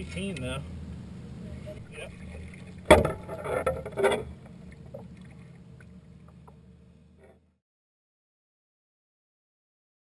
18 now.